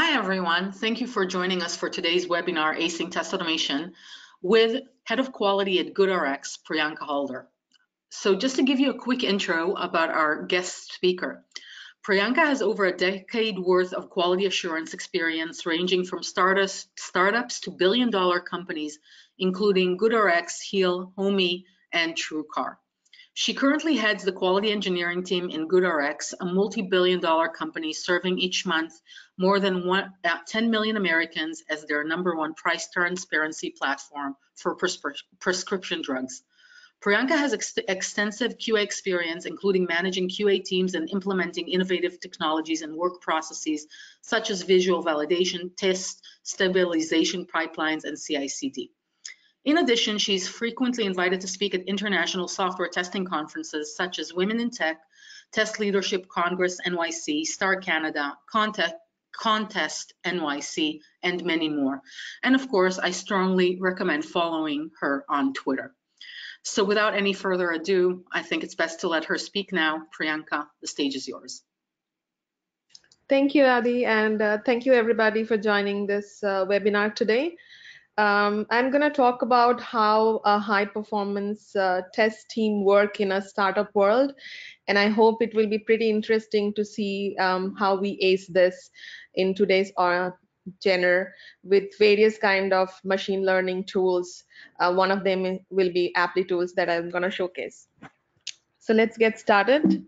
Hi, everyone. Thank you for joining us for today's webinar, Acing Test Automation, with Head of Quality at GoodRx, Priyanka Halder. So just to give you a quick intro about our guest speaker, Priyanka has over a decade worth of quality assurance experience ranging from startups, startups to billion dollar companies, including GoodRx, Heal, Homey, and TrueCar. She currently heads the quality engineering team in GoodRx, a multi-billion dollar company serving each month more than one, uh, 10 million Americans as their number one price transparency platform for prescription drugs. Priyanka has ex extensive QA experience, including managing QA teams and implementing innovative technologies and work processes such as visual validation, test, stabilization pipelines, and CI/CD. In addition, she's frequently invited to speak at international software testing conferences such as Women in Tech, Test Leadership Congress NYC, Star Canada, Contest, Contest NYC, and many more. And of course, I strongly recommend following her on Twitter. So without any further ado, I think it's best to let her speak now. Priyanka, the stage is yours. Thank you, Adi, and uh, thank you everybody for joining this uh, webinar today. Um, I'm going to talk about how a high performance uh, test team work in a startup world, and I hope it will be pretty interesting to see um, how we ace this in today's uh, Jenner with various kind of machine learning tools. Uh, one of them will be Applitools that I'm going to showcase. So let's get started.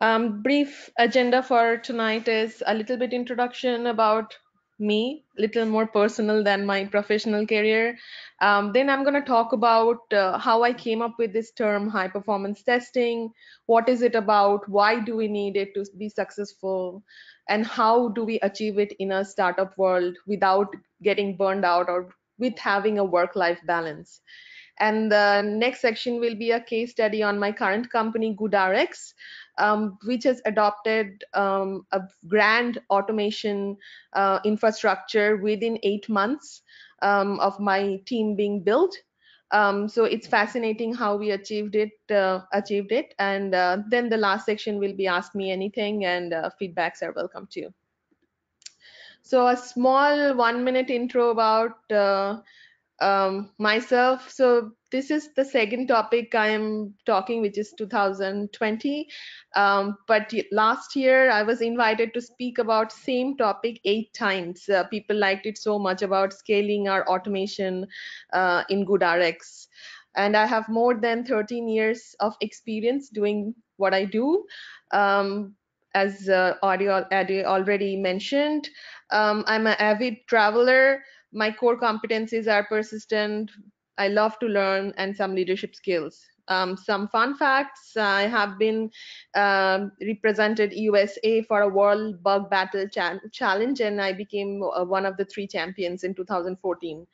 Um, brief agenda for tonight is a little bit introduction about me, a little more personal than my professional career. Um, then I'm going to talk about uh, how I came up with this term high performance testing. What is it about? Why do we need it to be successful? And how do we achieve it in a startup world without getting burned out or with having a work life balance? And the next section will be a case study on my current company, GoodRx um, which has adopted um, a grand automation uh, infrastructure within eight months um, of my team being built. Um, so it's fascinating how we achieved it, uh, achieved it. And uh, then the last section will be ask me anything and uh, feedbacks are welcome too. So a small one minute intro about uh, um, myself. So this is the second topic I am talking, which is 2020. Um, but last year I was invited to speak about same topic eight times. Uh, people liked it so much about scaling our automation uh, in GoodRx. And I have more than 13 years of experience doing what I do. Um, as uh, already mentioned, um, I'm an avid traveler my core competencies are persistent i love to learn and some leadership skills um, some fun facts i have been uh, represented usa for a world bug battle cha challenge and i became uh, one of the three champions in 2014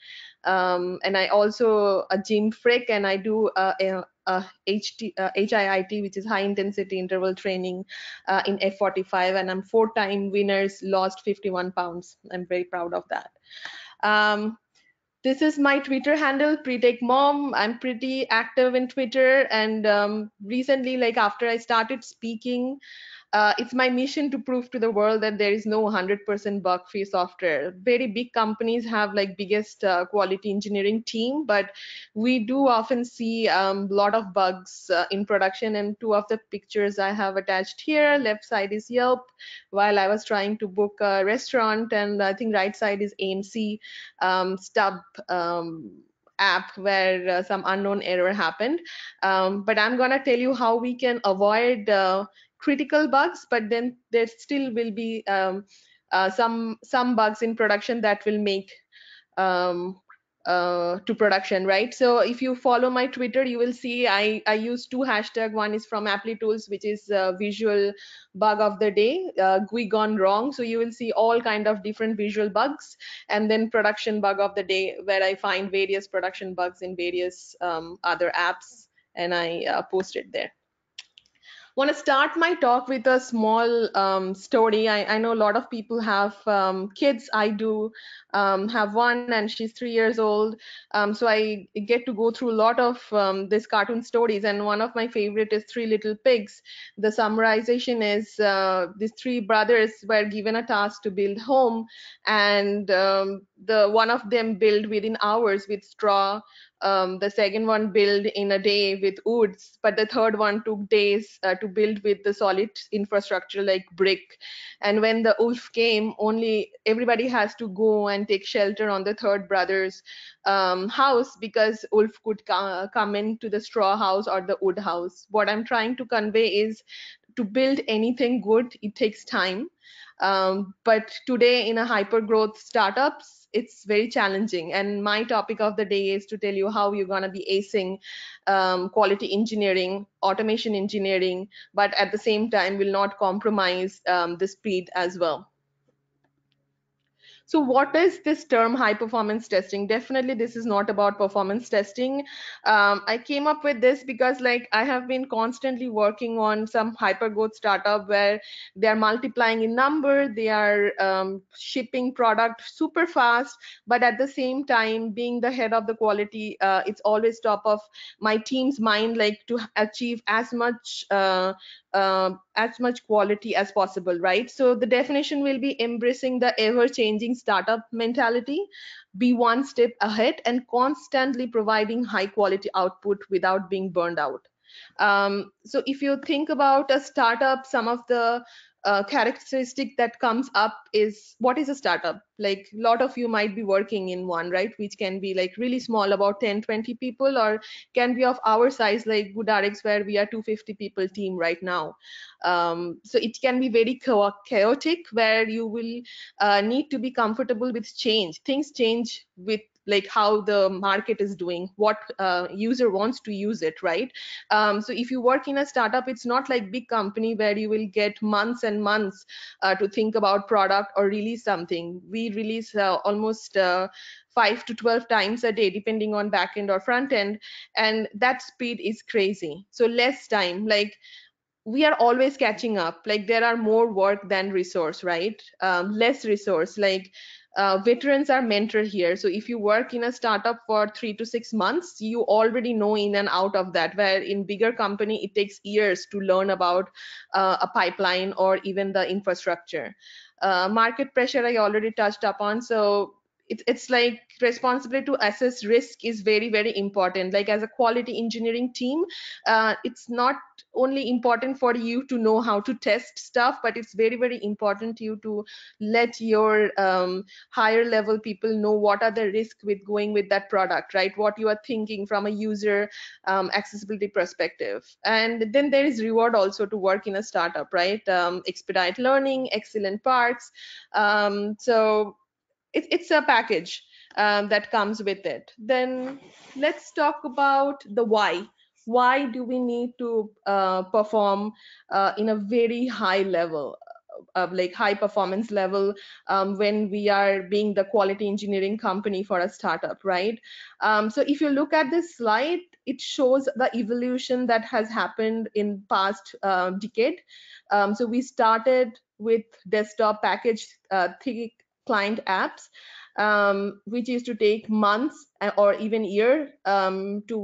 um, and i also a gym freak and i do a, a, a HT, uh, HIIT, which is high intensity interval training uh, in F45, and I'm four time winners, lost 51 pounds. I'm very proud of that. Um, this is my Twitter handle, Pretech Mom. I'm pretty active in Twitter, and um, recently, like after I started speaking, uh, it's my mission to prove to the world that there is no 100% bug-free software. Very big companies have like biggest uh, quality engineering team, but we do often see a um, lot of bugs uh, in production. And two of the pictures I have attached here, left side is Yelp, while I was trying to book a restaurant, and I think right side is AMC um, stub. Um, app where uh, some unknown error happened um, but i'm going to tell you how we can avoid uh, critical bugs, but then there still will be um, uh, some some bugs in production that will make um, uh, to production, right? So if you follow my Twitter, you will see I, I use two hashtag. One is from Applitools, which is visual bug of the day, uh, GUI gone wrong. So you will see all kind of different visual bugs, and then production bug of the day, where I find various production bugs in various um, other apps, and I uh, post it there want to start my talk with a small um, story. I, I, know a lot of people have um, kids. I do um, have one, and she's three years old. Um, so I get to go through a lot of um, these cartoon stories, and one of my favorite is Three Little Pigs. The summarization is uh, these three brothers were given a task to build home, and um, the one of them built within hours with straw um, the second one built in a day with woods but the third one took days uh, to build with the solid infrastructure like brick. And when the wolf came only everybody has to go and take shelter on the third brother's um, house because wolf could come into the straw house or the wood house. What i'm trying to convey is to build anything good it takes time. Um, but today in a hyper growth startups it's very challenging. And my topic of the day is to tell you how you're going to be acing um, quality engineering automation engineering but at the same time will not compromise um, the speed as well so what is this term high performance testing? Definitely this is not about performance testing. Um, I came up with this because like I have been constantly working on some hyper growth startup where they are multiplying in number, they are um, shipping product super fast, but at the same time being the head of the quality, uh, it's always top of my team's mind like to achieve as much uh, uh, as much quality as possible, right? So the definition will be embracing the ever-changing startup mentality, be one step ahead, and constantly providing high-quality output without being burned out. Um, so if you think about a startup, some of the uh, characteristic that comes up is what is a startup? Like a lot of you might be working in one right? Which can be like really small about 10 20 people or can be of our size like GoodRx where we are 250 people team right now. Um, so it can be very chaotic where you will uh, need to be comfortable with change. Things change with like how the market is doing what uh, user wants to use it right? Um, so if you work in a startup it's not like big company where you will get months and months uh, to think about product or release something. We release uh, almost uh, 5 to 12 times a day depending on backend or front end and that speed is crazy. So less time like we are always catching up. Like there are more work than resource right? Um, less resource like uh, veterans are mentored here. So if you work in a startup for three to six months, you already know in and out of that. Where in bigger company, it takes years to learn about uh, a pipeline or even the infrastructure. Uh, market pressure I already touched upon. So it's it's like responsibility to assess risk is very very important. Like as a quality engineering team uh, it's not only important for you to know how to test stuff but it's very very important to you to let your um, higher level people know what are the risk with going with that product right? What you are thinking from a user um, accessibility perspective. And then there is reward also to work in a startup right? Um, expedite learning excellent parts. Um, so it, it's a package um, that comes with it. Then let's talk about the why. Why do we need to uh, perform uh, in a very high level? of like high performance level um, when we are being the quality engineering company for a startup right um, so if you look at this slide it shows the evolution that has happened in past uh, decade um, so we started with desktop package uh, client apps, um, which is to take months uh, or even year um, to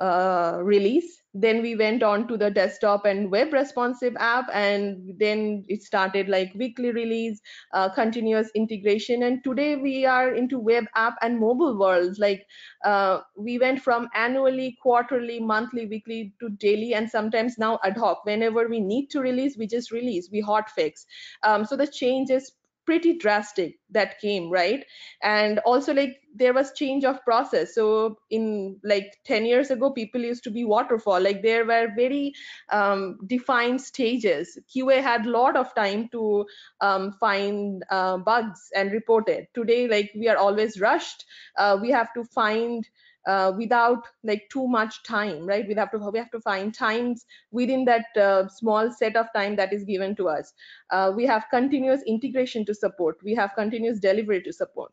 uh, release. Then we went on to the desktop and web responsive app, and then it started like weekly release, uh, continuous integration. And today we are into web app and mobile worlds. Like uh, we went from annually, quarterly, monthly, weekly to daily, and sometimes now ad hoc. Whenever we need to release, we just release, we hot fix. Um, so the change is pretty drastic that came right? And also like there was change of process. So in like 10 years ago people used to be waterfall. Like there were very um, defined stages. Qa had a lot of time to um, find uh, bugs and report it. Today like we are always rushed. Uh, we have to find uh, without like too much time right? We have to we have to find times within that uh, small set of time that is given to us. Uh, we have continuous integration to support. We have continuous delivery to support.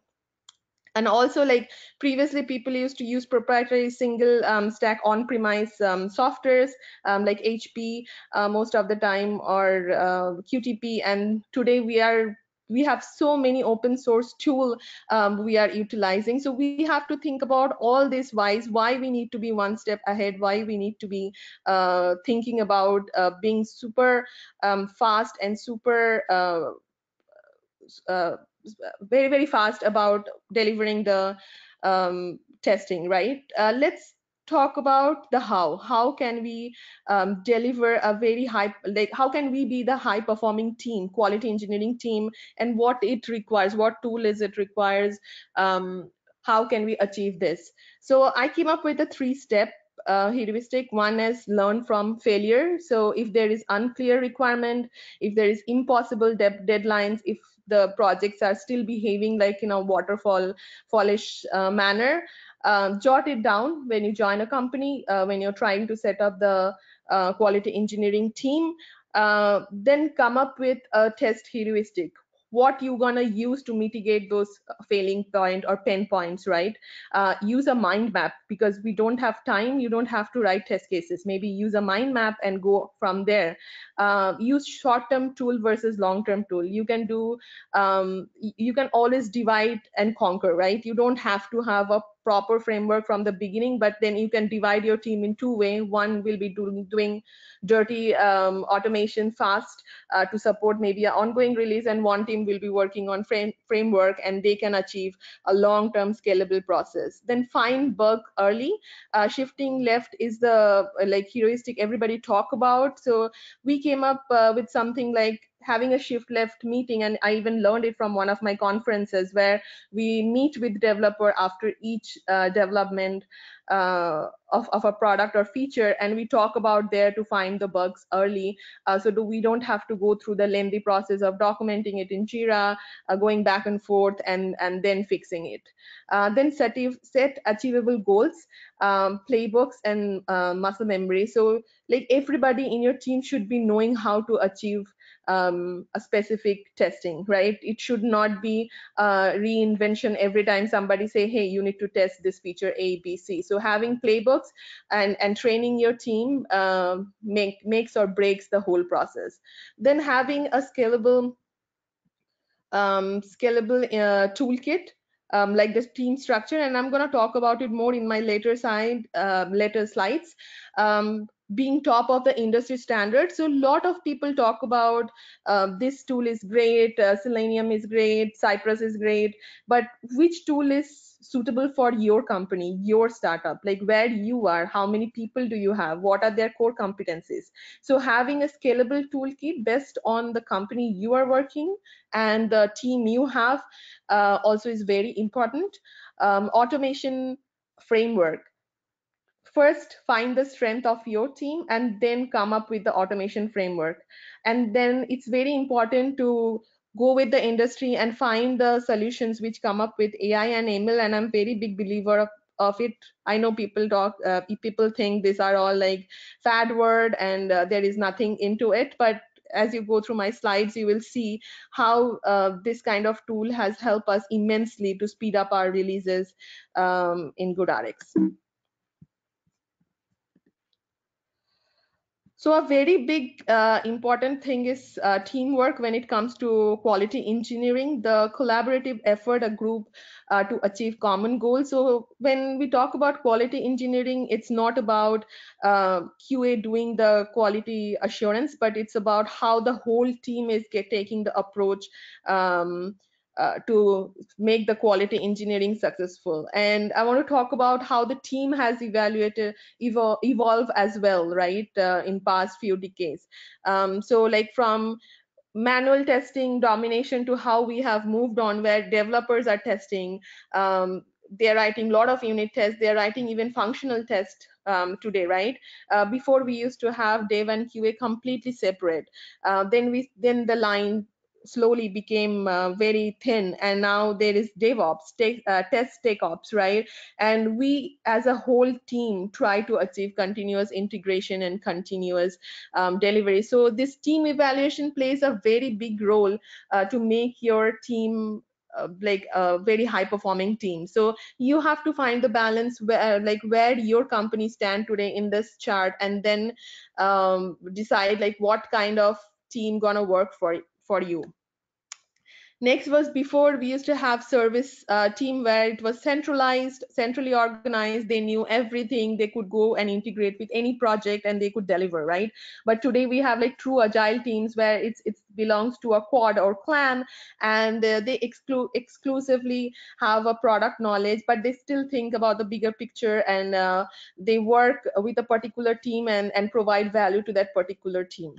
And also like previously people used to use proprietary single um, stack on-premise um, softwares um, like hp uh, most of the time or uh, qtp and today we are we have so many open source tool um, we are utilizing. So we have to think about all this whys why we need to be one step ahead why we need to be uh, thinking about uh, being super um, fast and super uh, uh very very fast about delivering the um, testing right? Uh, let's talk about the how. How can we um, deliver a very high like how can we be the high performing team quality engineering team and what it requires what tool is it requires um, how can we achieve this? So i came up with a three step uh, heuristic. One is learn from failure. So if there is unclear requirement if there is impossible de deadlines if the projects are still behaving like in a waterfall fallish uh, manner um, jot it down when you join a company uh, when you're trying to set up the uh, quality engineering team uh, then come up with a test heuristic what you're gonna use to mitigate those failing point or pain points, right? Uh, use a mind map because we don't have time. You don't have to write test cases. Maybe use a mind map and go from there. Uh, use short-term tool versus long-term tool. You can do, um, you can always divide and conquer, right? You don't have to have a proper framework from the beginning, but then you can divide your team in two ways. One will be doing, doing dirty um, automation fast uh, to support maybe an ongoing release, and one team will be working on frame, framework and they can achieve a long-term scalable process. Then find bug early. Uh, shifting left is the like heuristic everybody talk about. So we came up uh, with something like having a shift left meeting and i even learned it from one of my conferences where we meet with developer after each uh, development uh, of, of a product or feature and we talk about there to find the bugs early. Uh, so do we don't have to go through the lengthy process of documenting it in jira uh, going back and forth and and then fixing it. Uh, then set, set achievable goals um, playbooks and uh, muscle memory. So like everybody in your team should be knowing how to achieve um, a specific testing, right? It should not be uh, reinvention every time somebody say, hey, you need to test this feature A, B, C. So having playbooks and, and training your team uh, make, makes or breaks the whole process. Then having a scalable um, scalable uh, toolkit um, like the team structure and i'm going to talk about it more in my later side uh, later slides um, being top of the industry standard. So a lot of people talk about uh, this tool is great uh, selenium is great cypress is great but which tool is suitable for your company your startup? Like where you are how many people do you have? What are their core competencies? So having a scalable toolkit based on the company you are working and the team you have uh, also is very important. Um, automation framework first find the strength of your team and then come up with the automation framework and then it's very important to go with the industry and find the solutions which come up with ai and ml and i'm very big believer of, of it i know people talk uh, people think these are all like fad word and uh, there is nothing into it but as you go through my slides, you will see how uh, this kind of tool has helped us immensely to speed up our releases um, in GoodRx. So a very big uh, important thing is uh, teamwork when it comes to quality engineering, the collaborative effort, a group uh, to achieve common goals. So when we talk about quality engineering, it's not about uh, QA doing the quality assurance, but it's about how the whole team is get, taking the approach um, uh, to make the quality engineering successful. And I want to talk about how the team has evaluated evol evolve as well, right, uh, in past few decades. Um, so like from manual testing domination to how we have moved on where developers are testing um, they're writing a lot of unit tests they're writing even functional tests um, today right uh, before we used to have dev and qa completely separate uh, then we then the line slowly became uh, very thin and now there is devops take, uh, test takeops right? And we as a whole team try to achieve continuous integration and continuous um, delivery. So this team evaluation plays a very big role uh, to make your team uh, like a very high performing team. So you have to find the balance where like where your company stand today in this chart and then um, decide like what kind of team gonna work for for you Next was before we used to have service uh, team where it was centralized, centrally organized. They knew everything. They could go and integrate with any project and they could deliver, right? But today we have like true agile teams where it's it belongs to a quad or clan and uh, they exclu exclusively have a product knowledge, but they still think about the bigger picture and uh, they work with a particular team and, and provide value to that particular team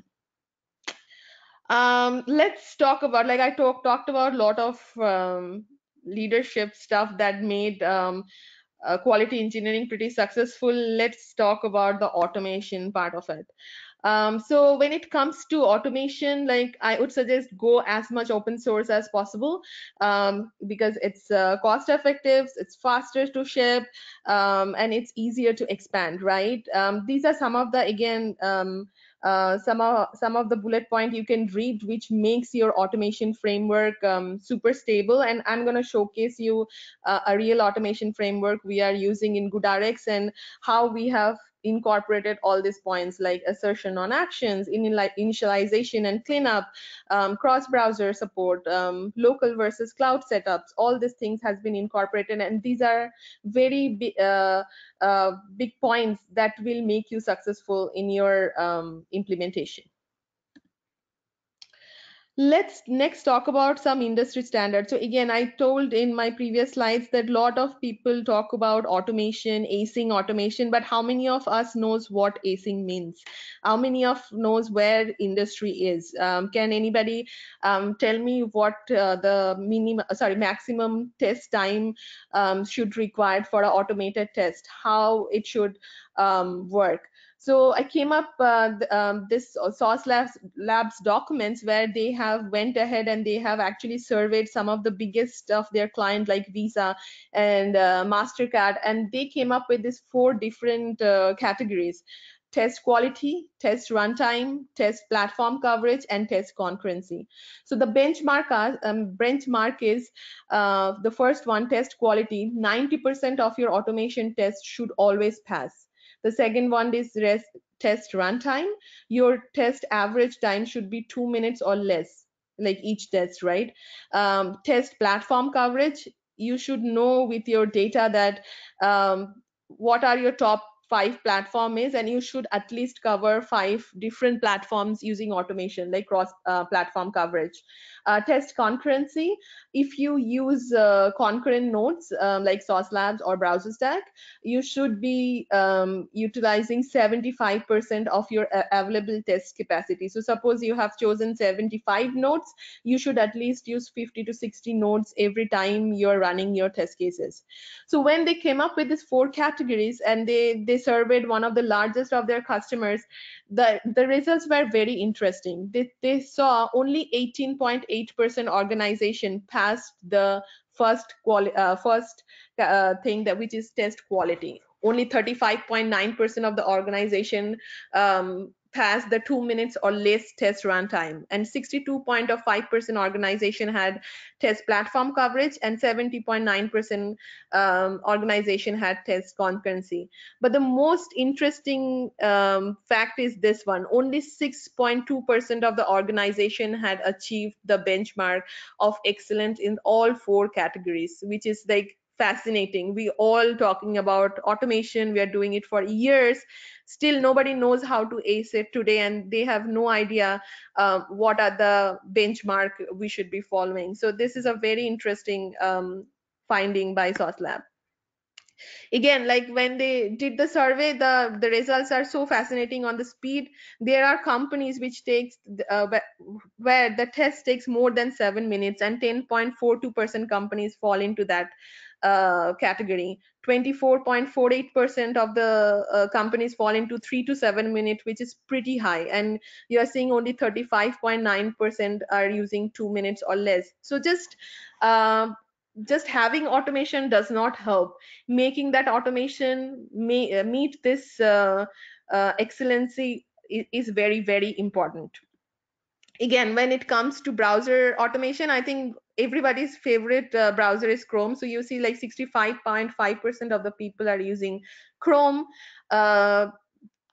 um, let's talk about like I talk, talked about a lot of um, leadership stuff that made um, uh, quality engineering pretty successful. Let's talk about the automation part of it. Um, so when it comes to automation, like I would suggest go as much open source as possible um, because it's uh, cost effective, it's faster to ship, um, and it's easier to expand, right? Um, these are some of the, again, um, uh, some of some of the bullet point you can read which makes your automation framework um, super stable. And i'm going to showcase you uh, a real automation framework we are using in GoodRx and how we have incorporated all these points like assertion on actions, initialization and cleanup, um, cross-browser support, um, local versus cloud setups, all these things has been incorporated and these are very big, uh, uh, big points that will make you successful in your um, implementation. Let's next talk about some industry standards. So again, I told in my previous slides that a lot of people talk about automation, acing automation, but how many of us knows what acing means? How many of knows where industry is? Um, can anybody um, tell me what uh, the minimum, sorry, maximum test time um, should required for an automated test? How it should um, work? So I came up uh, um, this Sauce Labs, Labs documents where they have went ahead and they have actually surveyed some of the biggest of their clients like Visa and uh, MasterCard, and they came up with these four different uh, categories test quality, test runtime, test platform coverage, and test concurrency. So the benchmark, um, benchmark is uh, the first one, test quality. 90% of your automation tests should always pass. The second one is rest, test runtime. Your test average time should be two minutes or less, like each test, right? Um, test platform coverage. You should know with your data that um, what are your top five platform is and you should at least cover five different platforms using automation like cross uh, platform coverage. Uh, test concurrency. If you use uh, concurrent nodes um, like sauce labs or BrowserStack you should be um, utilizing 75% of your uh, available test capacity. So suppose you have chosen 75 nodes you should at least use 50 to 60 nodes every time you're running your test cases. So when they came up with these four categories and they they surveyed one of the largest of their customers, the, the results were very interesting. They, they saw only 18.8% organization passed the first quali uh, first uh, thing that which is test quality. Only 35.9% of the organization um, pass the two minutes or less test runtime. And 62.5% organization had test platform coverage and 70.9% um, organization had test concurrency. But the most interesting um, fact is this one. Only 6.2% of the organization had achieved the benchmark of excellence in all four categories which is like fascinating. We all talking about automation. We are doing it for years. Still nobody knows how to ace it today and they have no idea uh, what are the benchmark we should be following. So this is a very interesting um, finding by sauce lab. Again like when they did the survey the the results are so fascinating on the speed. There are companies which takes uh, where the test takes more than seven minutes and 10.42 percent companies fall into that uh, category. 24.48% of the uh, companies fall into three to seven minutes, which is pretty high. And you are seeing only 35.9% are using two minutes or less. So just uh, just having automation does not help. Making that automation may, uh, meet this uh, uh, excellency is, is very, very important again when it comes to browser automation i think everybody's favorite uh, browser is Chrome. So you see like 65.5% of the people are using Chrome. Uh,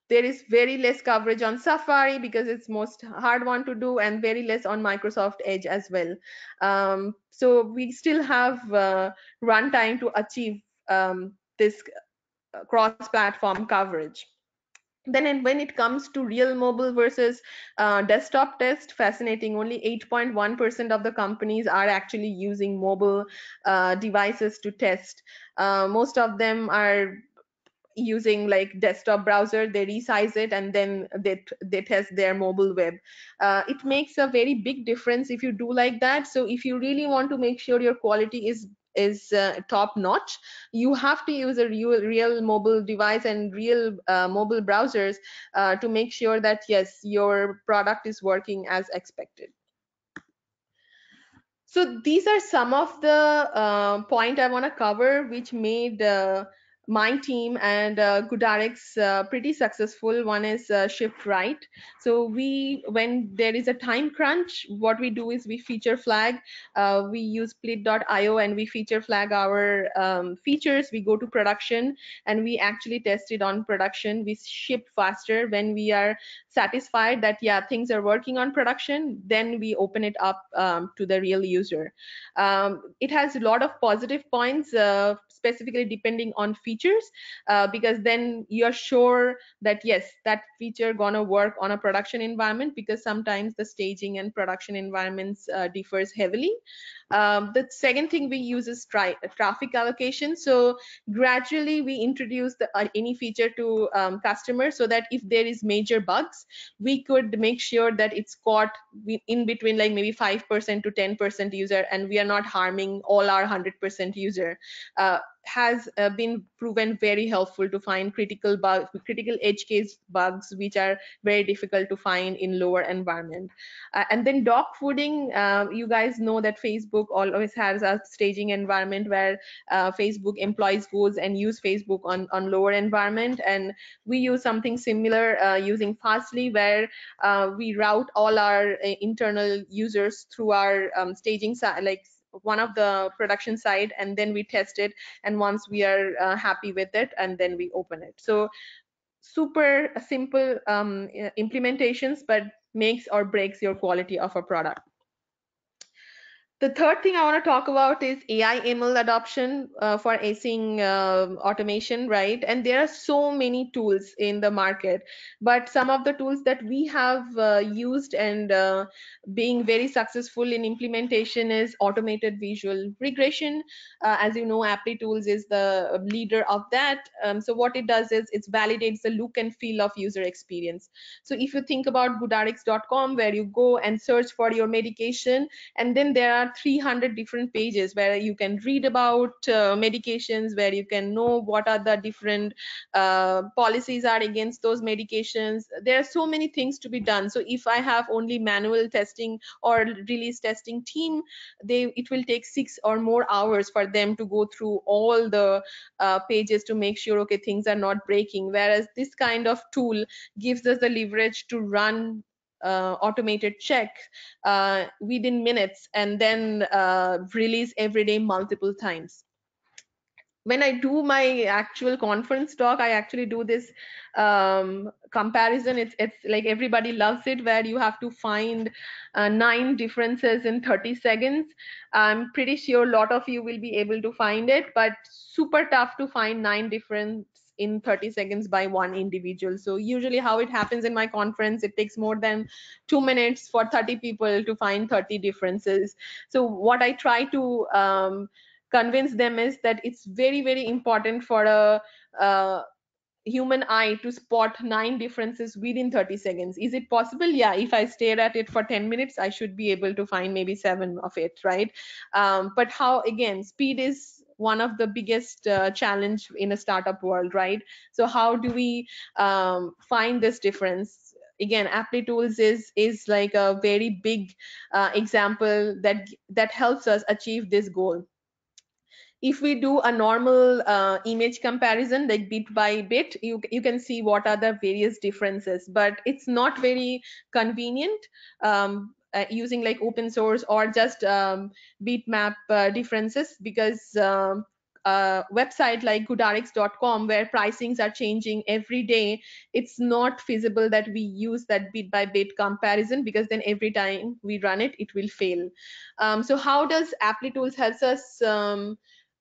there is very less coverage on Safari because it's most hard one to do and very less on Microsoft Edge as well. Um, so we still have uh, runtime to achieve um, this uh, cross-platform coverage then and when it comes to real mobile versus uh, desktop test fascinating. Only 8.1% of the companies are actually using mobile uh, devices to test. Uh, most of them are using like desktop browser. They resize it and then they they test their mobile web. Uh, it makes a very big difference if you do like that. So if you really want to make sure your quality is is uh, top notch. You have to use a real, real mobile device and real uh, mobile browsers uh, to make sure that yes your product is working as expected. So these are some of the uh, point i want to cover which made uh, my team and uh, uh, pretty successful. One is uh, Shift Right. So we, when there is a time crunch, what we do is we feature flag. Uh, we use Split.io and we feature flag our um, features. We go to production and we actually test it on production. We ship faster when we are satisfied that yeah things are working on production. Then we open it up um, to the real user. Um, it has a lot of positive points, uh, specifically depending on features uh, because then you're sure that yes that feature gonna work on a production environment because sometimes the staging and production environments uh, differs heavily um, the second thing we use is traffic allocation. So gradually we introduce the, uh, any feature to um, customers so that if there is major bugs, we could make sure that it's caught in between like maybe 5% to 10% user and we are not harming all our 100% user. Uh, has uh, been proven very helpful to find critical bugs, critical edge case bugs, which are very difficult to find in lower environment. Uh, and then dog fooding, uh, you guys know that Facebook always has a staging environment where uh, Facebook employees goes and use Facebook on, on lower environment. And we use something similar uh, using Fastly where uh, we route all our internal users through our um, staging like one of the production side and then we test it and once we are uh, happy with it and then we open it. So super simple um, implementations but makes or breaks your quality of a product the third thing I want to talk about is AI ML adoption uh, for acing uh, automation, right? And there are so many tools in the market, but some of the tools that we have uh, used and uh, being very successful in implementation is automated visual regression. Uh, as you know, Applitools is the leader of that. Um, so what it does is it validates the look and feel of user experience. So if you think about goodrx.com, where you go and search for your medication, and then there are 300 different pages where you can read about uh, medications where you can know what are the different uh, policies are against those medications. There are so many things to be done. So if i have only manual testing or release testing team they it will take six or more hours for them to go through all the uh, pages to make sure okay things are not breaking. Whereas this kind of tool gives us the leverage to run uh, automated check uh, within minutes and then uh, release every day multiple times when I do my actual conference talk, I actually do this um, comparison. It's it's like everybody loves it, where you have to find uh, nine differences in 30 seconds. I'm pretty sure a lot of you will be able to find it, but super tough to find nine different in 30 seconds by one individual. So usually how it happens in my conference, it takes more than two minutes for 30 people to find 30 differences. So what I try to um, convince them is that it's very, very important for a, human eye to spot nine differences within 30 seconds is it possible yeah if i stare at it for 10 minutes i should be able to find maybe seven of it right um, but how again speed is one of the biggest uh, challenge in a startup world, right? So how do we um, find this difference? Again, Applitools is is like a very big uh, example that that helps us achieve this goal if we do a normal uh, image comparison like bit by bit you, you can see what are the various differences but it's not very convenient um, uh, using like open source or just um, bitmap uh, differences because um, website like goodrx.com where pricings are changing every day it's not feasible that we use that bit by bit comparison because then every time we run it it will fail. Um, so how does applitools helps us um,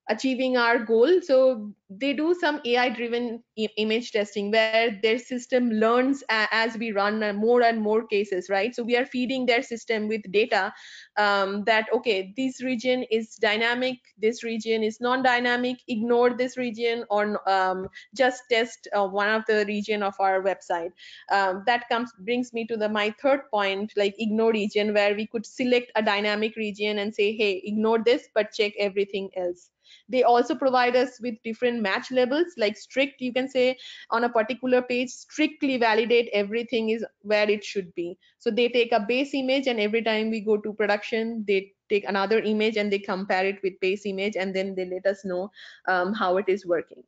achieving our goal. So they do some ai driven image testing where their system learns as we run more and more cases right? So we are feeding their system with data um, that okay this region is dynamic this region is non-dynamic ignore this region or um, just test uh, one of the region of our website. Um, that comes brings me to the my third point like ignore region where we could select a dynamic region and say hey ignore this but check everything else they also provide us with different match levels like strict you can say on a particular page strictly validate everything is where it should be. So they take a base image and every time we go to production they take another image and they compare it with base image and then they let us know um, how it is working.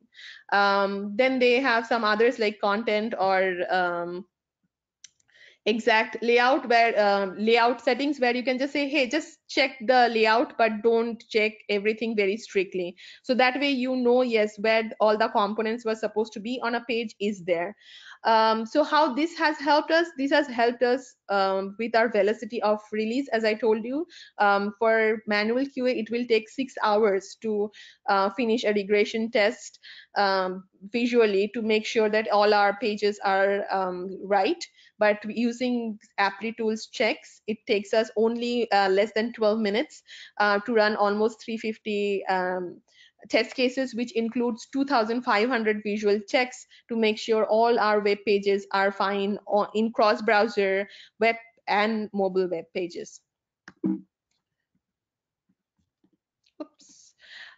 Um, then they have some others like content or um, exact layout where uh, layout settings where you can just say hey just check the layout but don't check everything very strictly. So that way you know yes where all the components were supposed to be on a page is there. Um, so how this has helped us this has helped us um, with our velocity of release. As i told you um, for manual qa it will take six hours to uh, finish a regression test um, visually to make sure that all our pages are um, right but using applitools checks it takes us only uh, less than 12 minutes uh, to run almost 350 um, test cases which includes 2500 visual checks to make sure all our web pages are fine in cross browser web and mobile web pages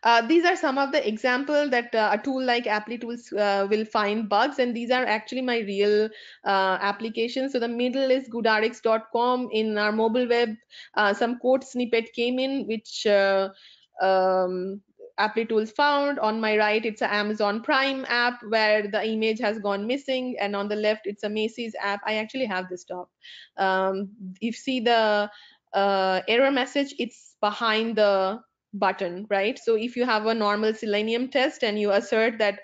Uh, these are some of the example that uh, a tool like applitools uh, will find bugs and these are actually my real uh, applications. So the middle is goodrx.com in our mobile web uh, some code snippet came in which uh, um, found. On my right it's an amazon prime app where the image has gone missing and on the left it's a macy's app. I actually have this top um, you see the error message it's behind the button, right? So if you have a normal Selenium test and you assert that,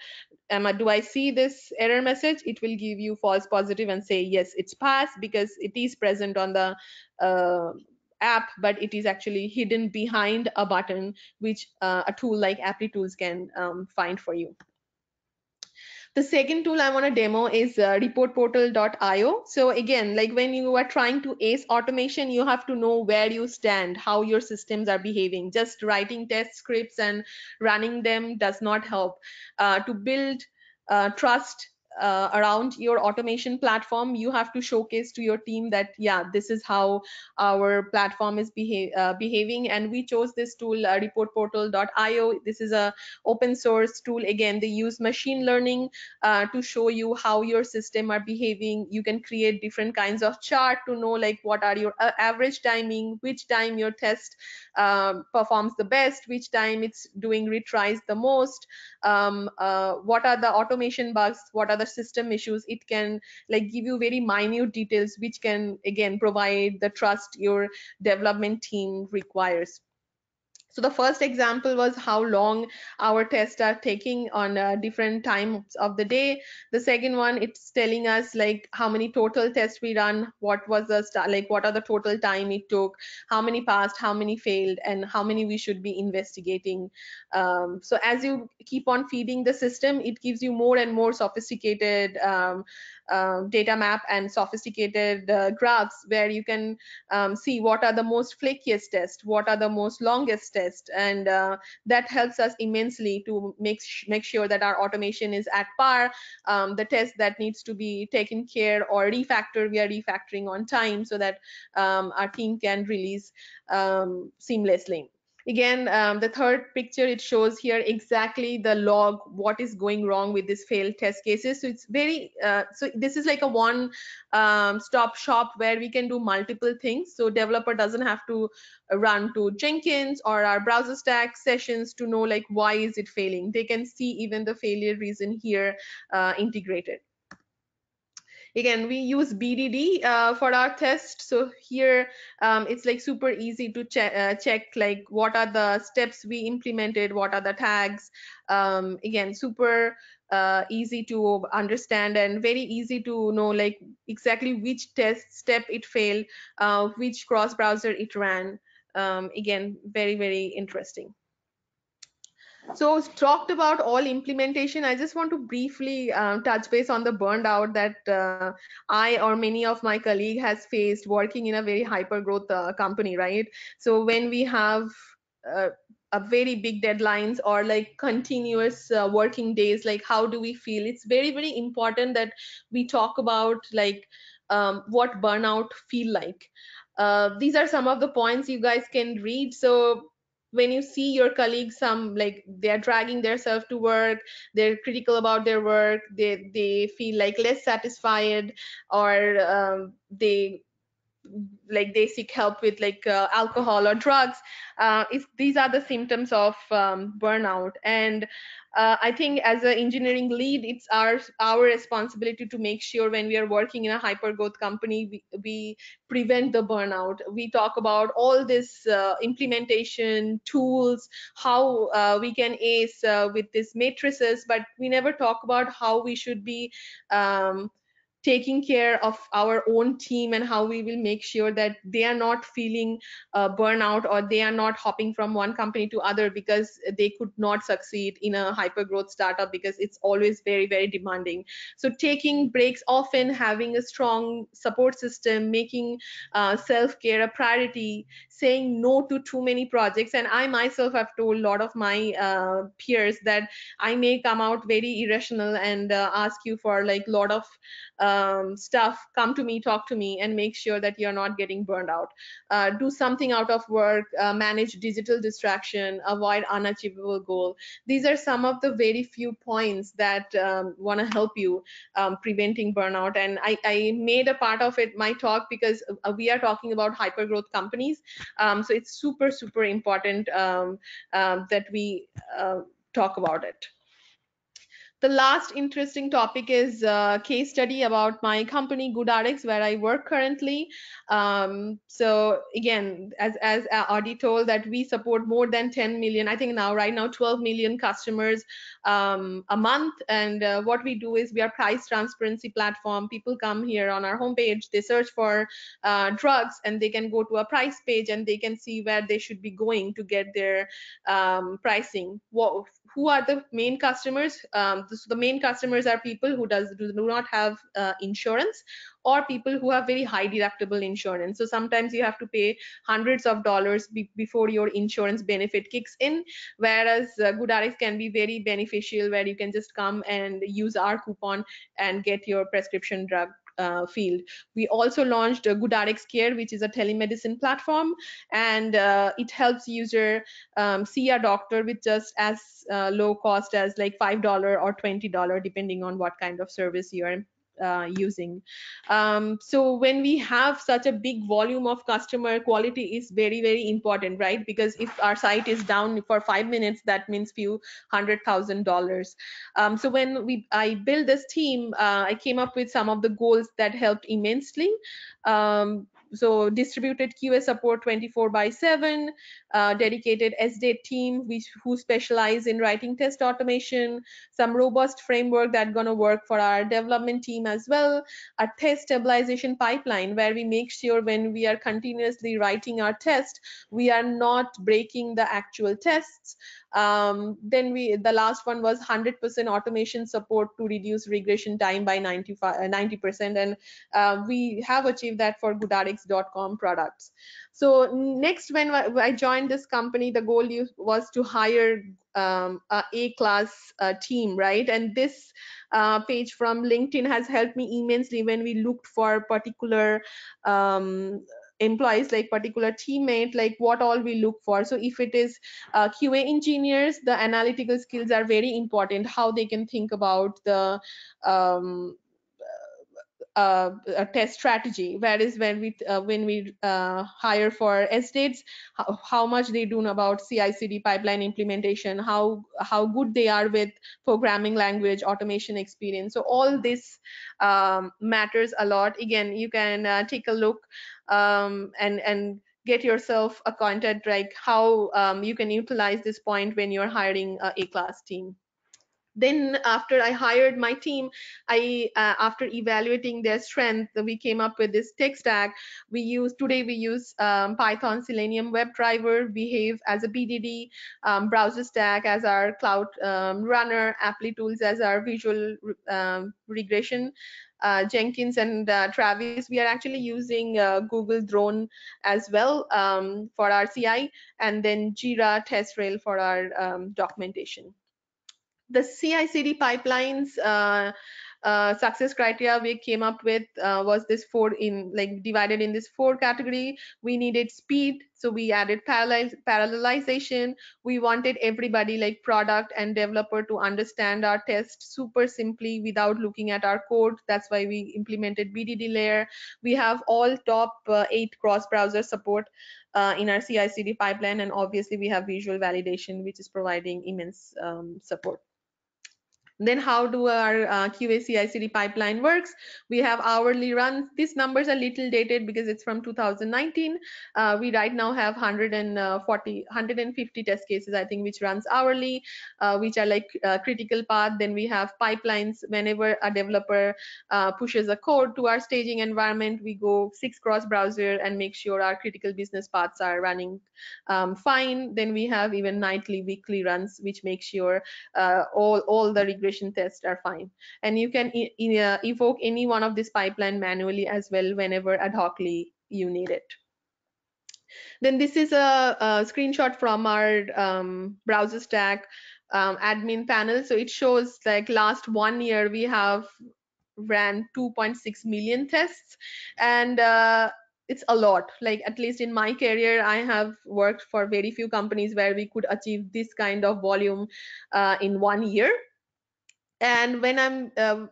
Emma, do I see this error message? It will give you false positive and say, yes, it's passed because it is present on the uh, app, but it is actually hidden behind a button, which uh, a tool like Applitools can um, find for you. The second tool I want to demo is uh, reportportal.io. So again, like when you are trying to ace automation, you have to know where you stand, how your systems are behaving. Just writing test scripts and running them does not help. Uh, to build uh, trust uh, around your automation platform you have to showcase to your team that yeah this is how our platform is beha uh, behaving. And we chose this tool uh, reportportal.io this is a open source tool. Again they use machine learning uh, to show you how your system are behaving. You can create different kinds of chart to know like what are your uh, average timing which time your test um, performs the best which time it's doing retries the most um, uh, what are the automation bugs what are the system issues it can like give you very minute details which can again provide the trust your development team requires so the first example was how long our tests are taking on uh, different times of the day. The second one, it's telling us like how many total tests we run, what was the like what are the total time it took, how many passed, how many failed, and how many we should be investigating. Um, so as you keep on feeding the system, it gives you more and more sophisticated um, uh, data map and sophisticated uh, graphs where you can um, see what are the most flakiest tests, what are the most longest tests, and uh, that helps us immensely to make make sure that our automation is at par. Um, the test that needs to be taken care or refactor, we are refactoring on time so that um, our team can release um, seamlessly again um, the third picture it shows here exactly the log what is going wrong with this failed test cases. So it's very uh, so this is like a one um, stop shop where we can do multiple things. So developer doesn't have to run to jenkins or our BrowserStack sessions to know like why is it failing? They can see even the failure reason here uh, integrated again, we use BDD uh, for our test. So here um, it's like super easy to che uh, check like what are the steps we implemented, what are the tags. Um, again, super uh, easy to understand and very easy to know like exactly which test step it failed, uh, which cross browser it ran. Um, again, very, very interesting. So talked about all implementation. I just want to briefly uh, touch base on the burned out that uh, I or many of my colleague has faced working in a very hyper growth uh, company, right? So when we have uh, a very big deadlines or like continuous uh, working days, like how do we feel? It's very, very important that we talk about like um, what burnout feel like. Uh, these are some of the points you guys can read. So when you see your colleagues some like they're dragging themselves to work they're critical about their work they they feel like less satisfied or um, they like they seek help with like uh, alcohol or drugs uh, these are the symptoms of um, burnout and uh, I think as an engineering lead, it's our our responsibility to make sure when we are working in a hyper growth company, we, we prevent the burnout. We talk about all this uh, implementation tools, how uh, we can ace uh, with these matrices, but we never talk about how we should be um, taking care of our own team and how we will make sure that they are not feeling uh, burnout or they are not hopping from one company to other because they could not succeed in a hyper growth startup because it's always very very demanding. So taking breaks often having a strong support system making uh, self-care a priority saying no to too many projects. And i myself have told a lot of my uh, peers that i may come out very irrational and uh, ask you for like a lot of um, stuff, come to me, talk to me, and make sure that you're not getting burned out. Uh, do something out of work, uh, manage digital distraction, avoid unachievable goal. These are some of the very few points that um, want to help you um, preventing burnout. And I, I, made a part of it my talk because uh, we are talking about hyper growth companies. Um, so it's super, super important um, um, that we uh, talk about it the last interesting topic is a case study about my company GoodRx where I work currently. Um, so again, as as Audie told that we support more than 10 million, I think now right now 12 million customers um, a month. And uh, what we do is we are price transparency platform. People come here on our homepage, they search for uh, drugs and they can go to a price page and they can see where they should be going to get their um, pricing. What, who are the main customers? Um, so the main customers are people who does do not have uh, insurance or people who have very high deductible insurance. So sometimes you have to pay hundreds of dollars be before your insurance benefit kicks in, whereas uh, GoodRx can be very beneficial where you can just come and use our coupon and get your prescription drug uh, field. We also launched GoodRx Care, which is a telemedicine platform, and uh, it helps user um, see a doctor with just as uh, low cost as like $5 or $20, depending on what kind of service you are uh, using. Um, so when we have such a big volume of customer, quality is very, very important, right? Because if our site is down for five minutes, that means few hundred thousand dollars. Um, so when we I built this team, uh, I came up with some of the goals that helped immensely. Um, so distributed QA support 24 by 7, uh, dedicated SDET team which, who specialize in writing test automation, some robust framework that's gonna work for our development team as well, a test stabilization pipeline where we make sure when we are continuously writing our test, we are not breaking the actual tests. Um, then we the last one was 100% automation support to reduce regression time by 95 90% and uh, we have achieved that for goodrx.com products. So next when i joined this company the goal was to hire um, a a-class uh, team right? And this uh, page from linkedin has helped me immensely when we looked for particular um, employees like particular teammate like what all we look for so if it is uh, qa engineers the analytical skills are very important how they can think about the um, uh, a test strategy. Whereas when we uh, when we uh, hire for SDETs, how, how much they do about CI/CD pipeline implementation, how how good they are with programming language, automation experience. So all this um, matters a lot. Again, you can uh, take a look um, and and get yourself a acquainted like how um, you can utilize this point when you're hiring a A-class team. Then after i hired my team i uh, after evaluating their strength we came up with this tech stack. We use today we use um, python selenium WebDriver behave as a bdd um, BrowserStack as our cloud um, runner Applitools as our visual um, regression uh, Jenkins and uh, Travis, we are actually using uh, Google Drone as well um, for our CI, and then Jira TestRail for our um, documentation. The CI/CD pipelines uh, success criteria we came up with uh, was this four in like divided in this four category. We needed speed, so we added parallel parallelization. We wanted everybody like product and developer to understand our test super simply without looking at our code. That's why we implemented BDD layer. We have all top uh, eight cross-browser support uh, in our CI/CD pipeline, and obviously we have visual validation, which is providing immense um, support. Then how do our uh, QA CI/CD pipeline works? We have hourly runs. These numbers are little dated because it's from 2019. Uh, we right now have 140, 150 test cases, I think, which runs hourly, uh, which are like uh, critical path. Then we have pipelines. Whenever a developer uh, pushes a code to our staging environment, we go six cross browser and make sure our critical business paths are running um, fine. Then we have even nightly, weekly runs, which make sure uh, all all the regression tests are fine. And you can e e uh, evoke any one of this pipeline manually as well whenever ad hocly you need it. Then this is a, a screenshot from our um, BrowserStack um, admin panel. So it shows like last one year we have ran 2.6 million tests and uh, it's a lot like at least in my career i have worked for very few companies where we could achieve this kind of volume uh, in one year and when i'm um,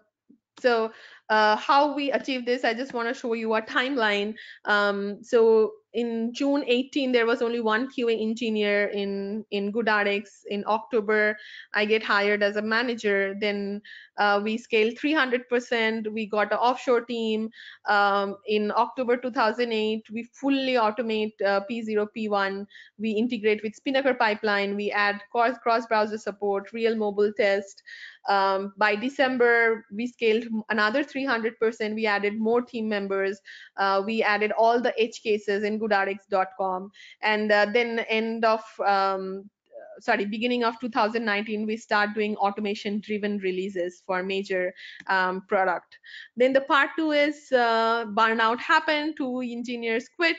so uh, how we achieve this i just want to show you a timeline um, so in June 18, there was only one QA engineer in in GoodRx. In October, I get hired as a manager. Then uh, we scaled 300%. We got an offshore team. Um, in October 2008, we fully automate uh, P0, P1. We integrate with Spinnaker pipeline. We add cross-browser support, real mobile test. Um, by December, we scaled another 300%. We added more team members. Uh, we added all the edge cases in goodrx.com. And uh, then end of um, sorry beginning of 2019 we start doing automation driven releases for major um, product then the part two is uh, burnout happened two engineers quit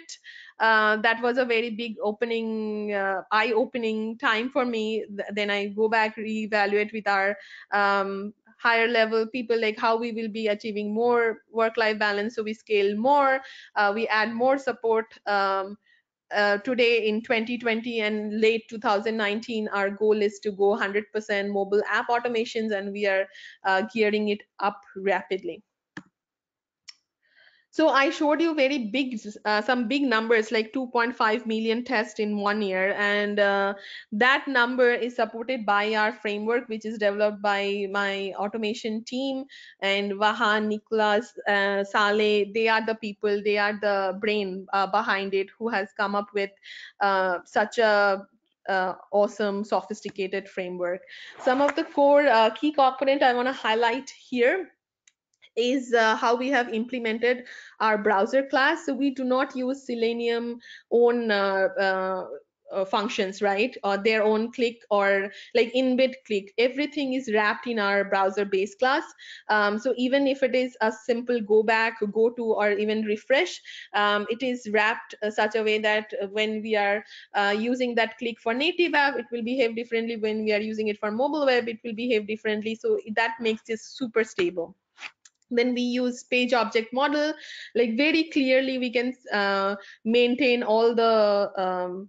uh, that was a very big opening uh, eye opening time for me then i go back reevaluate with our um, higher level people like how we will be achieving more work life balance so we scale more uh, we add more support um, uh, today in 2020 and late 2019 our goal is to go 100% mobile app automations and we are uh, gearing it up rapidly so I showed you very big, uh, some big numbers like 2.5 million tests in one year. And uh, that number is supported by our framework, which is developed by my automation team and Vahan, Nicholas, uh, Saleh. They are the people, they are the brain uh, behind it who has come up with uh, such a uh, awesome sophisticated framework some of the core uh, key component i want to highlight here is uh, how we have implemented our browser class. So we do not use Selenium own uh, uh, uh, functions, right? Or their own click or like inbit click. Everything is wrapped in our browser base class. Um, so even if it is a simple go back, go to, or even refresh, um, it is wrapped uh, such a way that when we are uh, using that click for native app, it will behave differently. When we are using it for mobile web, it will behave differently. So that makes this super stable then we use page object model like very clearly we can uh, maintain all the um,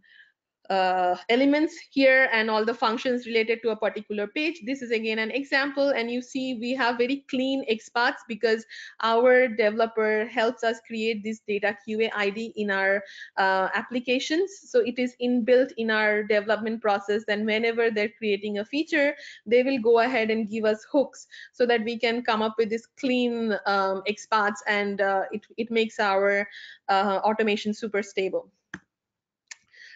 uh, elements here and all the functions related to a particular page. This is again an example and you see we have very clean XPaths because our developer helps us create this data QA ID in our uh, applications. So it is inbuilt in our development process and whenever they're creating a feature, they will go ahead and give us hooks so that we can come up with this clean um, XPaths and uh, it, it makes our uh, automation super stable.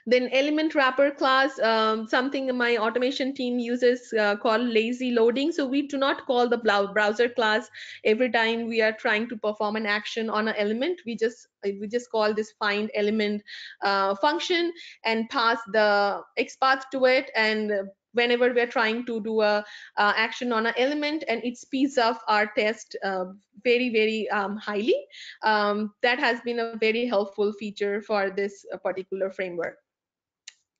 Then element wrapper class, um, something my automation team uses uh, called lazy loading. So we do not call the browser class every time we are trying to perform an action on an element. We just we just call this find element uh, function and pass the XPath to it and whenever we're trying to do a uh, action on an element and it speeds up our test uh, very very um, highly um, that has been a very helpful feature for this uh, particular framework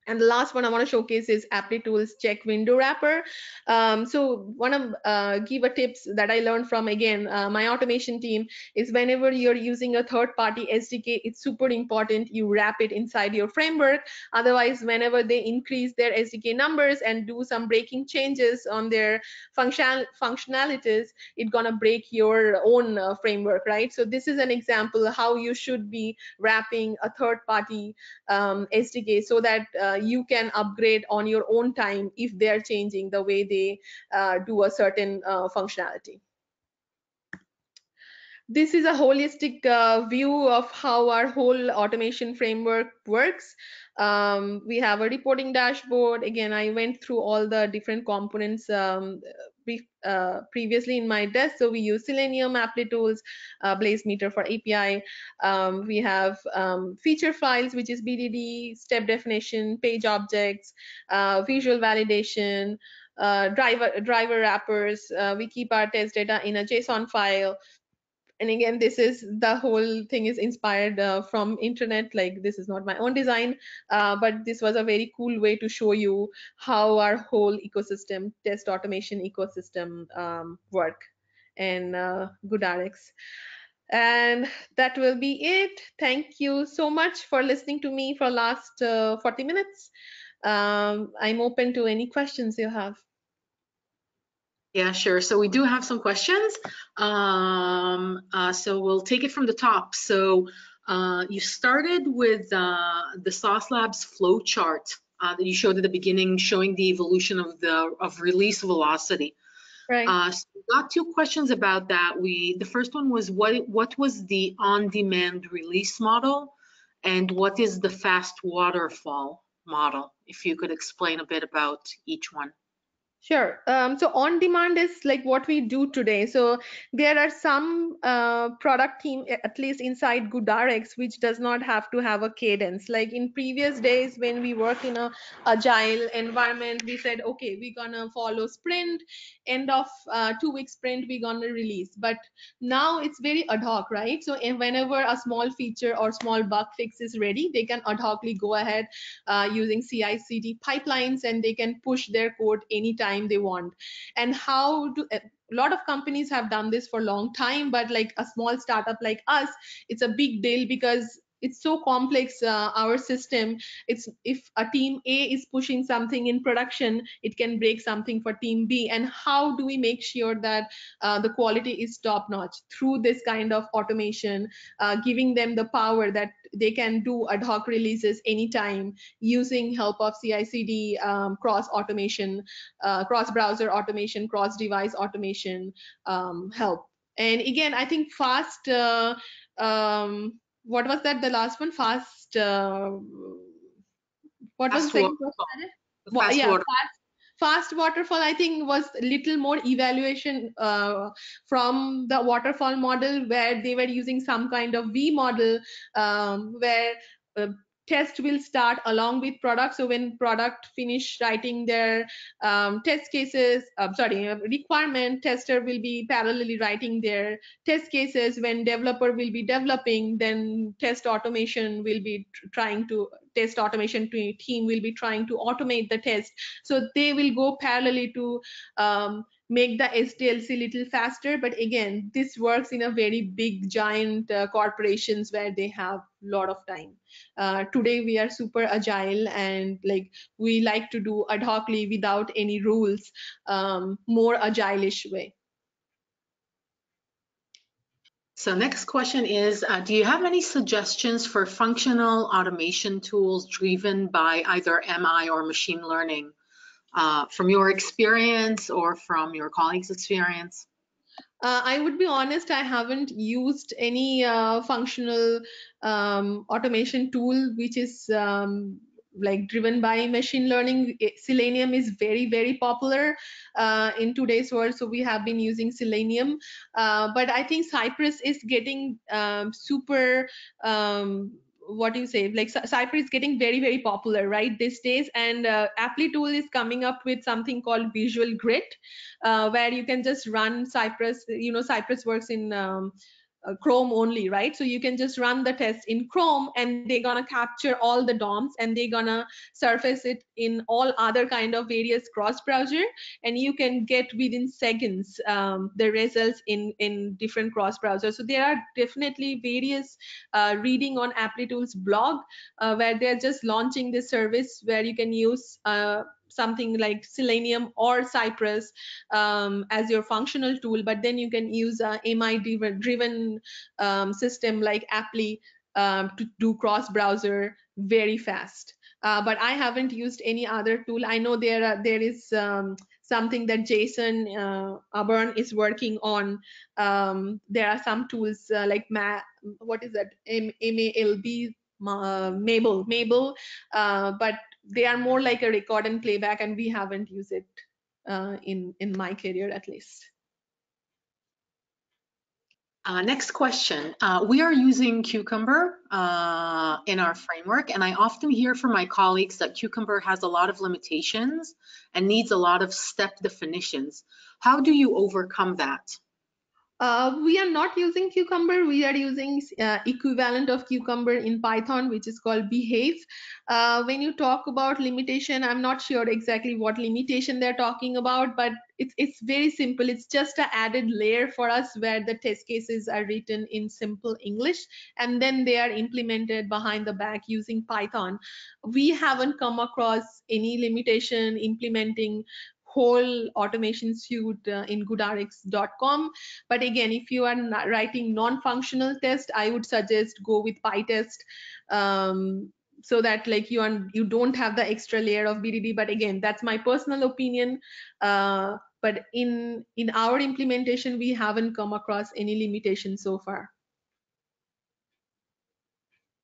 and the last one I want to showcase is Applitools Check Window Wrapper. Um, so one of uh, give a tips that I learned from again uh, my automation team is whenever you're using a third-party SDK, it's super important you wrap it inside your framework. Otherwise, whenever they increase their SDK numbers and do some breaking changes on their function functionalities, it's gonna break your own uh, framework, right? So this is an example how you should be wrapping a third-party um, SDK so that uh, you can upgrade on your own time if they're changing the way they uh, do a certain uh, functionality this is a holistic uh, view of how our whole automation framework works. Um, we have a reporting dashboard. Again, I went through all the different components um, uh, previously in my desk. So we use Selenium, Applitools, uh, Blazemeter for API. Um, we have um, feature files, which is BDD, step definition, page objects, uh, visual validation, uh, driver driver wrappers. Uh, we keep our test data in a JSON file and again this is the whole thing is inspired uh, from internet like this is not my own design uh, but this was a very cool way to show you how our whole ecosystem test automation ecosystem um, work. And uh, GoodRx and that will be it. Thank you so much for listening to me for last uh, 40 minutes. Um, i'm open to any questions you have yeah, sure. So we do have some questions. Um, uh, so we'll take it from the top. So uh, you started with uh, the Sauce Labs flow chart uh, that you showed at the beginning, showing the evolution of the of release velocity. Right. Uh, so got two questions about that. We the first one was what what was the on-demand release model, and what is the fast waterfall model? If you could explain a bit about each one. Sure. Um, so on demand is like what we do today. So there are some uh, product team, at least inside GoodRx, which does not have to have a cadence. Like in previous days when we work in a agile environment, we said, okay, we're gonna follow sprint, end of uh, two week sprint, we're gonna release. But now it's very ad hoc, right? So whenever a small feature or small bug fix is ready, they can ad hocly go ahead uh, using CI/CD pipelines and they can push their code anytime time they want. And how do a lot of companies have done this for a long time but like a small startup like us it's a big deal because it's so complex uh, our system. It's if a team a is pushing something in production it can break something for team b. And how do we make sure that uh, the quality is top notch? Through this kind of automation uh, giving them the power that they can do ad hoc releases anytime using help of CI/CD um, cross automation, uh, cross browser automation, cross device automation um, help. And again, I think fast uh, um, what was that? The last one, fast. Uh, what fast was the Fast yeah, fast, fast waterfall i think was little more evaluation uh, from the waterfall model where they were using some kind of v model um, where uh, test will start along with product. So when product finish writing their um, test cases uh, sorry requirement tester will be parallelly writing their test cases. When developer will be developing then test automation will be trying to test automation team will be trying to automate the test. So they will go parallelly to um, make the SDLC little faster. But again, this works in a very big, giant uh, corporations where they have lot of time. Uh, today we are super agile and like we like to do ad hocly without any rules, um, more agile-ish way. So next question is, uh, do you have any suggestions for functional automation tools driven by either MI or machine learning uh, from your experience or from your colleagues' experience? Uh, I would be honest, I haven't used any uh, functional um, automation tool which is um, like driven by machine learning. Selenium is very very popular uh, in today's world so we have been using selenium. Uh, but i think cypress is getting um, super um, what do you say like cypress is getting very very popular right these days. And uh, tool is coming up with something called Visual Grid uh, where you can just run cypress you know cypress works in um, uh, Chrome only, right? So you can just run the test in Chrome and they're gonna capture all the DOMs and they're gonna surface it in all other kind of various cross browser and you can get within seconds um, the results in, in different cross browsers. So there are definitely various uh, reading on Applitools blog uh, where they're just launching this service where you can use uh, something like Selenium or Cypress um, as your functional tool, but then you can use a MI driven um, system like Apply um, to do cross browser very fast. Uh, but I haven't used any other tool. I know there are, there is um, something that Jason uh, Arbon is working on. Um, there are some tools uh, like Ma what is that M MALB uh, Mabl Mabl, uh, but they are more like a record and playback and we haven't used it uh, in in my career at least uh, next question. Uh, we are using Cucumber uh, in our framework, and I often hear from my colleagues that Cucumber has a lot of limitations and needs a lot of step definitions. How do you overcome that? Uh, we are not using cucumber. We are using uh, equivalent of cucumber in python which is called behave. Uh, when you talk about limitation i'm not sure exactly what limitation they're talking about but it's it's very simple. It's just an added layer for us where the test cases are written in simple english and then they are implemented behind the back using python. We haven't come across any limitation implementing whole automation suite uh, in goodrx.com but again if you are writing non-functional test i would suggest go with pytest um, so that like you you don't have the extra layer of bdd but again that's my personal opinion. Uh, but in in our implementation we haven't come across any limitations so far.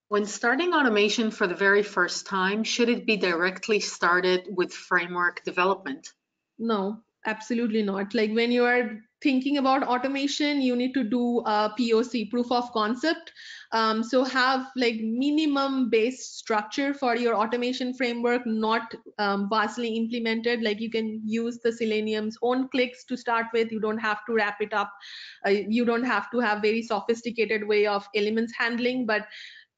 When starting automation for the very first time, should it be directly started with framework development? No, absolutely not. Like when you are thinking about automation, you need to do a POC, proof of concept. Um, so have like minimum base structure for your automation framework, not um, vastly implemented. Like you can use the Selenium's own clicks to start with. You don't have to wrap it up. Uh, you don't have to have very sophisticated way of elements handling, but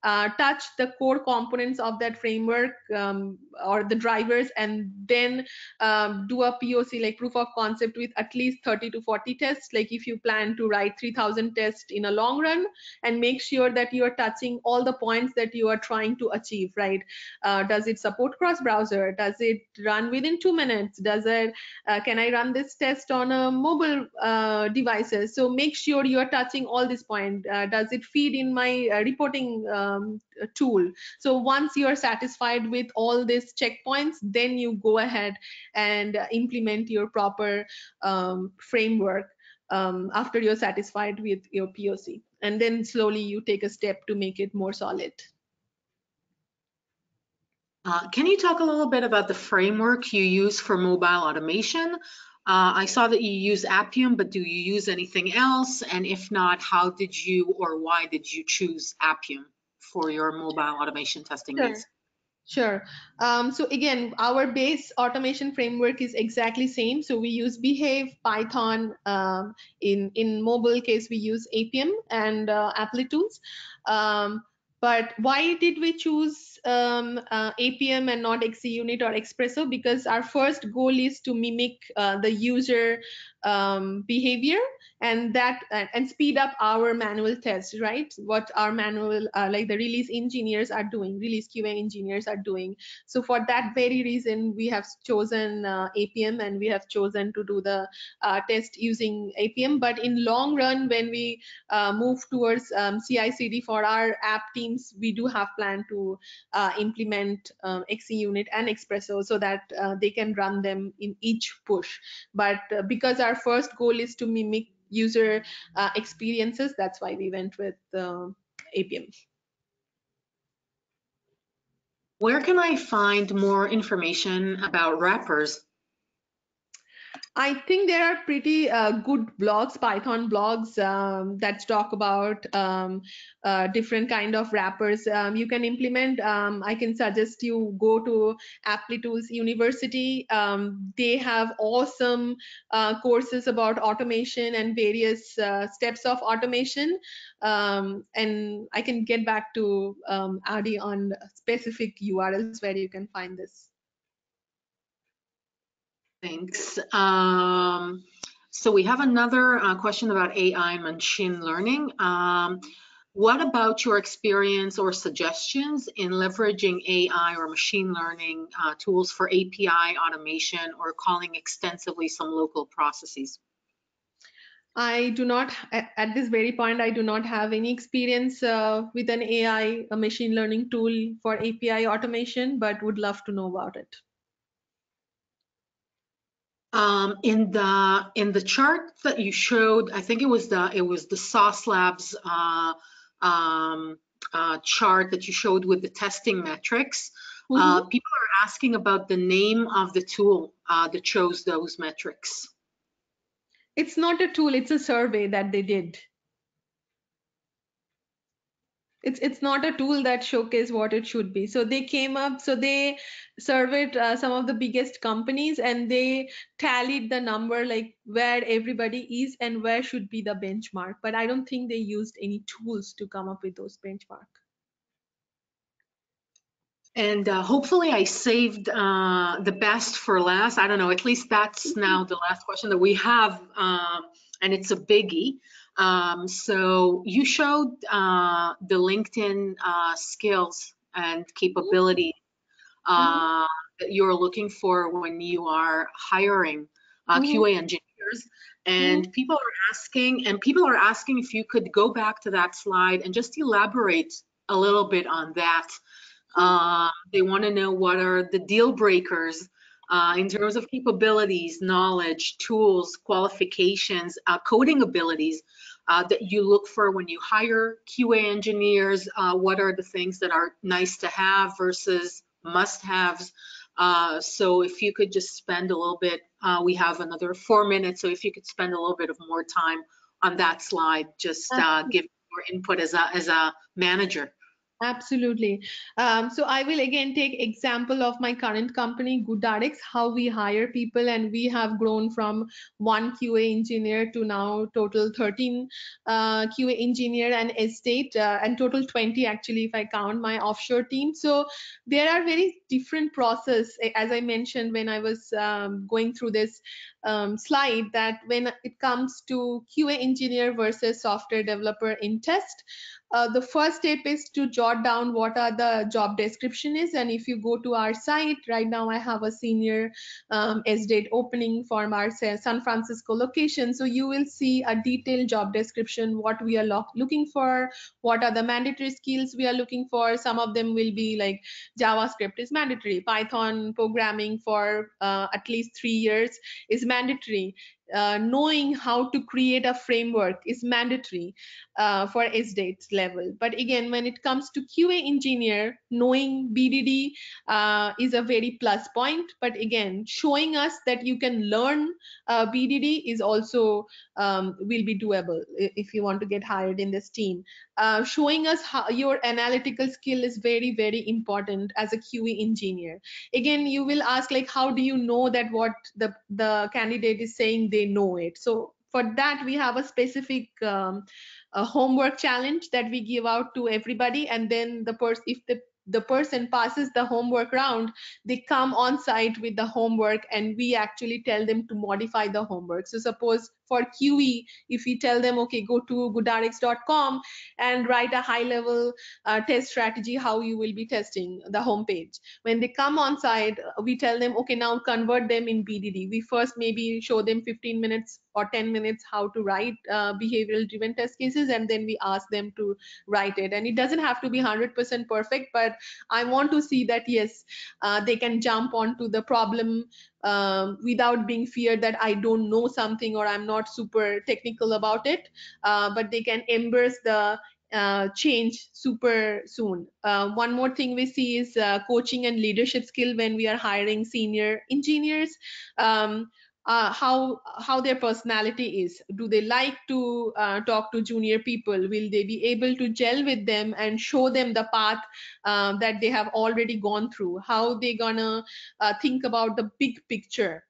uh, touch the core components of that framework um, or the drivers and then um, do a POC like proof of concept with at least 30 to 40 tests. Like if you plan to write 3000 tests in a long run and make sure that you are touching all the points that you are trying to achieve right? Uh, does it support cross browser does it run within two minutes? Does it uh, can I run this test on a mobile uh, devices? So make sure you are touching all these points. Uh, does it feed in my uh, reporting um, tool. So once you are satisfied with all these checkpoints, then you go ahead and implement your proper um, framework um, after you're satisfied with your POC. And then slowly you take a step to make it more solid. Uh, can you talk a little bit about the framework you use for mobile automation? Uh, I saw that you use Appium, but do you use anything else? And if not, how did you or why did you choose Appium? For your mobile automation testing sure. needs? Sure. Um, so again, our base automation framework is exactly same. So we use Behave, Python. Um, in in mobile case, we use Appium and uh, Applitools. Um, but why did we choose um, uh, Appium and not XC unit or Espresso because our first goal is to mimic uh, the user um, behavior and that and speed up our manual tests right? What our manual uh, like the release engineers are doing release qa engineers are doing. So for that very reason we have chosen uh, Appium and we have chosen to do the uh, test using Appium but in long run when we uh, move towards um, ci cd for our app teams we do have plan to uh, implement um, xe unit and espresso so that they can run them in each push but because our first goal is to mimic user uh, experiences. That's why we went with uh, Appium. Where can I find more information about wrappers? I think there are pretty uh, good blogs, Python blogs um, that talk about um, uh, different kind of wrappers. Um, you can implement. Um, I can suggest you go to Applitools University. Um, they have awesome uh, courses about automation and various uh, steps of automation. Um, and I can get back to Adi on specific URLs where you can find this. Thanks. Um, so we have another uh, question about AI and machine learning. Um, what about your experience or suggestions in leveraging AI or machine learning uh, tools for API automation or calling extensively some local processes? I do not, at this very point, I do not have any experience uh, with an AI, a machine learning tool for API automation, but would love to know about it. Um, in the in the chart that you showed, I think it was the it was the Sauce Labs uh, um, uh, chart that you showed with the testing metrics. Mm -hmm. uh, people are asking about the name of the tool uh, that chose those metrics. It's not a tool; it's a survey that they did it's it's not a tool that showcase what it should be so they came up so they surveyed uh, some of the biggest companies and they tallied the number like where everybody is and where should be the benchmark but i don't think they used any tools to come up with those benchmark and uh, hopefully I saved uh, the best for last. I don't know, at least that's mm-hmm. now the last question that we have, uh, and it's a biggie. Um, so you showed uh, the LinkedIn uh, skills and capability uh, that you're looking for when you are hiring uh, mm-hmm. QA engineers. And mm-hmm. people are asking, and people are asking if you could go back to that slide and just elaborate a little bit on that. Uh, they want to know what are the deal breakers uh, in terms of capabilities, knowledge, tools, qualifications, uh, coding abilities uh, that you look for when you hire QA engineers? Uh, what are the things that are nice to have versus must-haves? Uh, so if you could just spend a little bit, uh, we have another four minutes, so if you could spend a little bit of more time on that slide, just uh, give more input as a, as a manager. Absolutely. Um, so I will again take example of my current company, GoodRx, how we hire people, and we have grown from one QA engineer to now total 13 uh, QA engineer and SDET, uh, and total 20 actually if I count my offshore team. So there are very different process, as I mentioned when I was um, going through this um, slide, that when it comes to QA engineer versus software developer in test, uh, the first step is to jot down what are the job description is. And if you go to our site right now i have a senior um, SDET opening for our san francisco location. So you will see a detailed job description what we are lo looking for what are the mandatory skills we are looking for. Some of them will be like javascript is mandatory python programming for uh, at least three years is mandatory uh, knowing how to create a framework is mandatory uh, for SDET level. But again, when it comes to QA engineer, knowing BDD uh, is a very plus point. But again, showing us that you can learn uh, BDD is also um, will be doable if you want to get hired in this team. Uh, showing us how your analytical skill is very, very important as a QA engineer. Again, you will ask like, how do you know that what the, the candidate is saying they know it? So for that, we have a specific um, a homework challenge that we give out to everybody. And then the person, if the the person passes the homework round, they come on site with the homework and we actually tell them to modify the homework. So suppose for QE, if we tell them, okay, go to goodrx.com and write a high level uh, test strategy, how you will be testing the homepage. When they come on site, we tell them, okay, now convert them in BDD. We first maybe show them 15 minutes or 10 minutes how to write uh, behavioral driven test cases and then we ask them to write it and it doesn't have to be 100% perfect but i want to see that yes uh, they can jump onto the problem um, without being feared that i don't know something or i'm not super technical about it uh, but they can embrace the uh, change super soon. Uh, one more thing we see is uh, coaching and leadership skill when we are hiring senior engineers. Um, uh, how how their personality is do they like to uh, talk to junior people will they be able to gel with them and show them the path uh, that they have already gone through how they gonna think about the big picture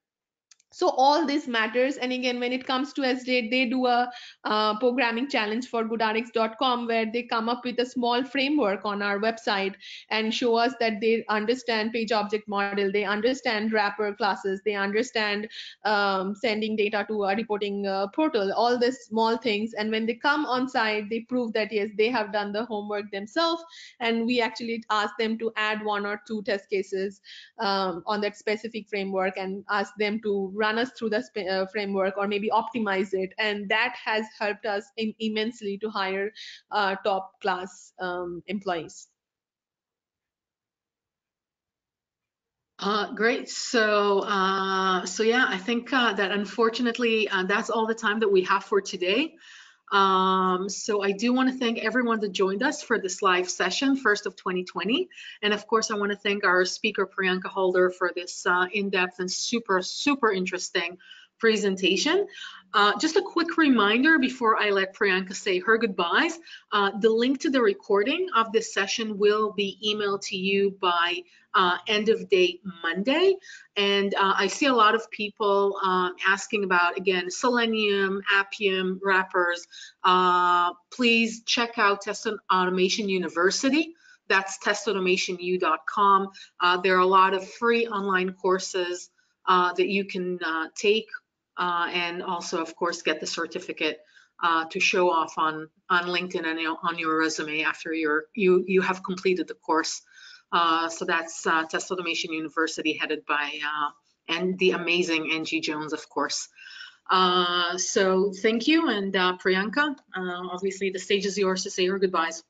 so all this matters. And again when it comes to SDET they do a uh, programming challenge for goodrx.com where they come up with a small framework on our website and show us that they understand page object model they understand wrapper classes they understand um, sending data to a reporting uh, portal all these small things. And when they come on site they prove that yes they have done the homework themselves. And we actually ask them to add one or two test cases um, on that specific framework and ask them to run us through the uh, framework or maybe optimize it and that has helped us immensely to hire uh, top class um, employees Uh, great. So, uh, so yeah, I think uh, that unfortunately uh, that's all the time that we have for today. Um, so I do want to thank everyone that joined us for this live session, first of 2020. And of course, I want to thank our speaker, Priyanka Halder, for this uh, in-depth and super, super interesting presentation. Uh, just a quick reminder before I let Priyanka say her goodbyes, uh, the link to the recording of this session will be emailed to you by uh, end of day Monday. And uh, I see a lot of people um, asking about, again, Selenium, Appium, wrappers. Uh, please check out Test Automation University. That's testautomationu.com. Uh, there are a lot of free online courses that you can take uh, and also, of course, get the certificate uh, to show off on on LinkedIn and on your resume after you you you have completed the course. Uh, so that's uh, Test Automation University, headed by uh, and the amazing Angie Jones, of course. So thank you, and Priyanka, obviously the stage is yours to say your goodbyes.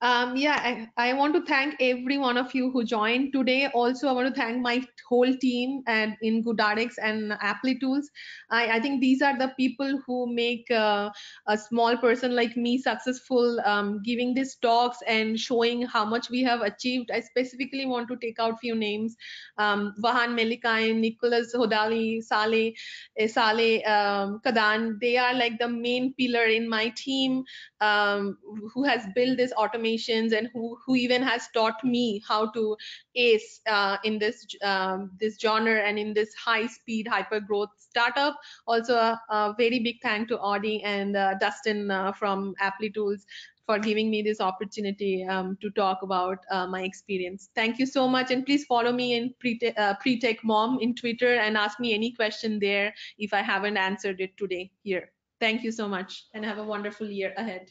Um, yeah, I, I want to thank every one of you who joined today. Also, I want to thank my whole team and in GoodRx and Applitools. I, I think these are the people who make uh, a small person like me successful, um, giving these talks and showing how much we have achieved. I specifically want to take out few names. Um, Vahan Melikain, Nicholas Hodali, Saleh, eh, Saleh um, Kadan, they are like the main pillar in my team um, who has built this automations and who, who even has taught me how to ace uh, in this um, this genre and in this high speed hyper growth startup. Also, a, a very big thank to Audie and uh, Dustin uh, from Applitools for giving me this opportunity um, to talk about uh, my experience. Thank you so much. And please follow me in uh, Pre-Tech Mom in Twitter and ask me any question there if I haven't answered it today here. Thank you so much and have a wonderful year ahead.